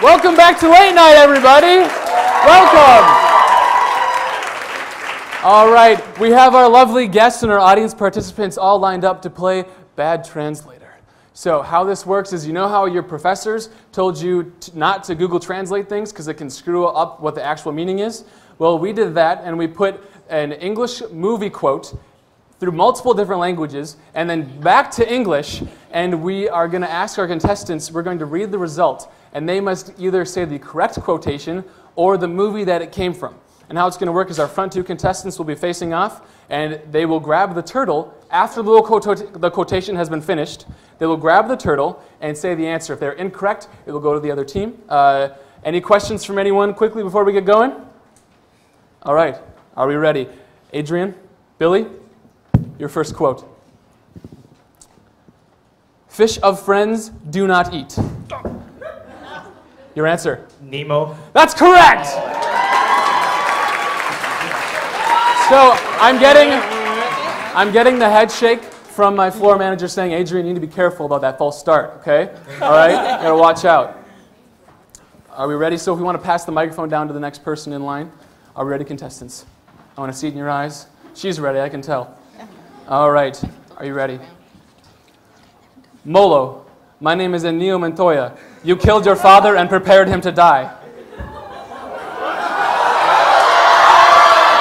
Welcome back to Late Knight, everybody. Welcome. All right, we have our lovely guests and our audience participants all lined up to play Bad Translator. So, how this works is you know how your professors told you not to Google Translate things because it can screw up what the actual meaning is? Well, we did that and we put an English movie quote through multiple different languages and then back to English. And we are going to ask our contestants, we're going to read the result, and they must either say the correct quotation or the movie that it came from. And how it's going to work is our front two contestants will be facing off, and they will grab the turtle after the, quota- the quotation has been finished. They will grab the turtle and say the answer. If they're incorrect, it will go to the other team. Uh, any questions from anyone quickly before we get going? All right, are we ready? Adrian, Billy, your first quote. Fish of friends do not eat. Your answer. Nemo. That's correct! So I'm getting, I'm getting the head shake from my floor manager saying, Adrian, you need to be careful about that false start, okay? All right? You gotta watch out. Are we ready? So if we want to pass the microphone down to the next person in line, are we ready, contestants? I want to see it in your eyes. She's ready, I can tell. All right, are you ready? Molo, my name is Ennio Montoya. You killed your father and prepared him to die.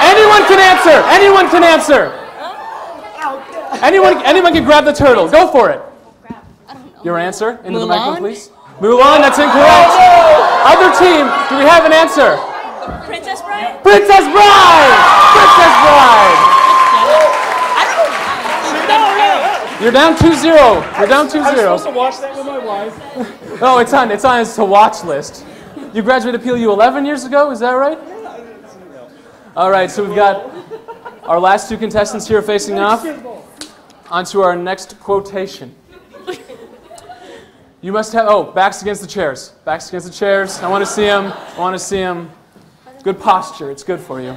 Anyone can answer. Anyone can answer. Anyone, anyone can grab the turtle. Go for it. Your answer into the microphone, Mulan? please. Mulan, that's incorrect. Other team, do we have an answer? Princess Bride? Princess Bride! Princess Bride! You're down 2-0. You're down 2-0. I was supposed to watch that with my wife. Oh, it's on. It's on his to watch list. You graduated PLU 11 years ago. Is that right? All right. So we've got our last two contestants here facing off. Onto our next quotation. You must have. Oh, backs against the chairs. Backs against the chairs. I want to see him. I want to see him. Good posture. It's good for you.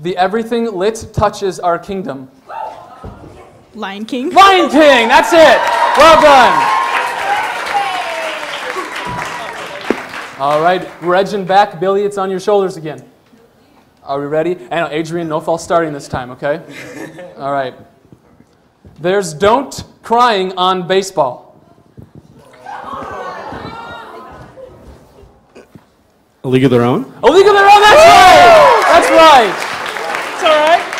The everything lit touches our kingdom. Lion King? Lion King, that's it. Well done. All right, we're edging back. Billy, it's on your shoulders again. Are we ready? And Adrian, no false starting this time, okay? All right. There's don't crying on baseball. A League of Their Own? A League of Their Own, that's right! That's right. It's all right.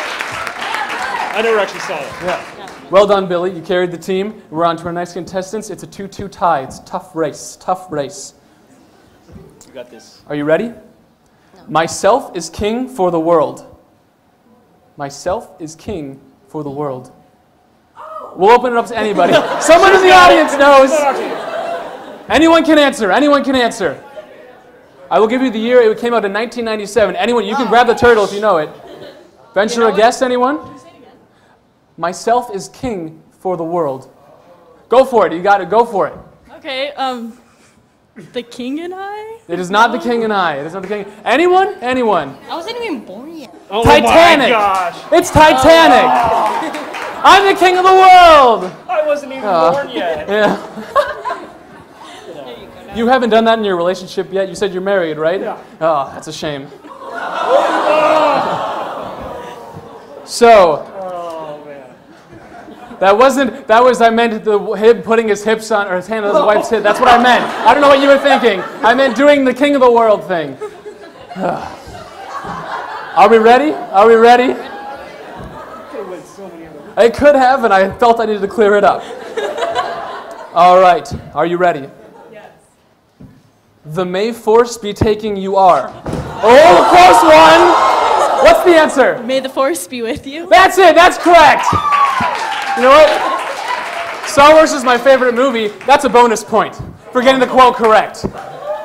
I never actually saw it. Yeah. Well done, Billy. You carried the team. We're on to our next contestants. It's a 2 2 tie. It's a tough race. Tough race. You got this. Are you ready? No. Myself is king for the world. Myself is king for the world. We'll open it up to anybody. Someone in the audience knows. Anyone can answer. Anyone can answer. I will give you the year. It came out in 1997. Anyone, you can grab the turtle if you know it. Venture a guess, anyone? Myself is king for the world. Go for it. You got it. Go for it. Okay, um, The King and I? It is not the king and I. It is not the king. Anyone? Anyone? I wasn't even born yet. Oh Titanic. my gosh. It's Titanic. I'm the king of the world. I wasn't even Uh, born yet. Yeah. You haven't done that in your relationship yet. You said you're married, right? Yeah. Oh, that's a shame. So, Oh man. That wasn't, that was, I meant the him putting his hips on, or his hand on his wife's hip. That's what I meant. I don't know what you were thinking. I meant doing the king of the world thing. Are we ready? Are we ready? Could've so many other- I could have, and I felt I needed to clear it up. All right, are you ready? Yes. The May Force be taking you are. Oh, close one! What's the answer? May the force be with you. That's it, that's correct! You know what? Star Wars is my favorite movie. That's a bonus point for getting the quote correct.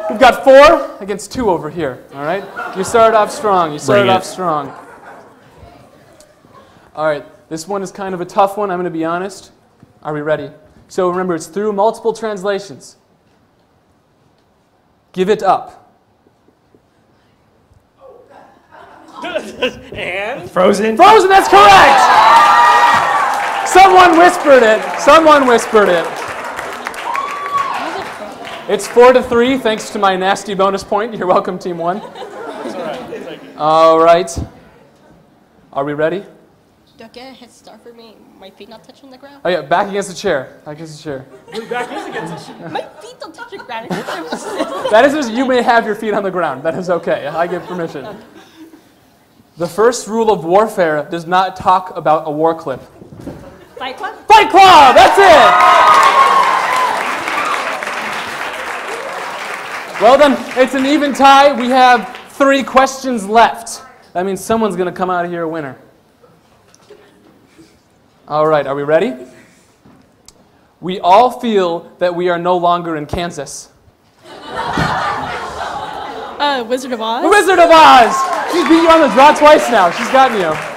We've got four against two over here, all right? You started off strong. You started Bring it. off strong. All right, this one is kind of a tough one, I'm going to be honest. Are we ready? So remember, it's through multiple translations. Give it up. and Frozen. Frozen, that's correct! Someone whispered it. Someone whispered it. It's four to three, thanks to my nasty bonus point. You're welcome, Team One. All right. Thank you. All right. Are we ready? Do I get a head start for me? My feet not touching the ground? Oh yeah, back against the chair. Back against the chair. Blue back is against us. My feet don't touch the ground. That is, just- you may have your feet on the ground. That is okay. I give permission. The first rule of warfare does not talk about a war clip. Fight Club? Fight Club! That's it! Well then, it's an even tie. We have three questions left. That means someone's going to come out of here a winner. All right, are we ready? We all feel that we are no longer in Kansas. Uh, Wizard of Oz? The Wizard of Oz! She's beat you on the draw twice now. She's gotten you.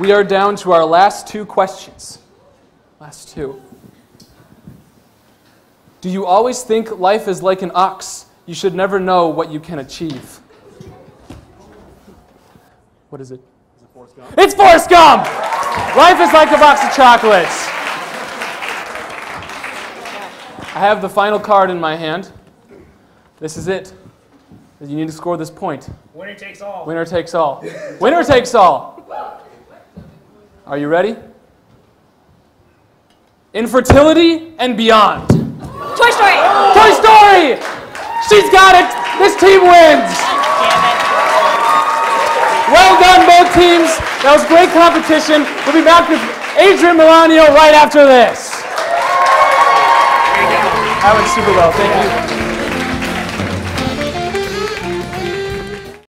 We are down to our last two questions. Last two. Do you always think life is like an ox? You should never know what you can achieve. What is it? It's Forrest Gump! Life is like a box of chocolates. I have the final card in my hand. This is it. You need to score this point. Winner takes all. Winner takes all. Winner takes all. Are you ready? Infertility and beyond. Toy Story! Toy Story! She's got it! This team wins! Well done, both teams. That was great competition. We'll be back with Adrian Milano right after this. That went super well. Thank you.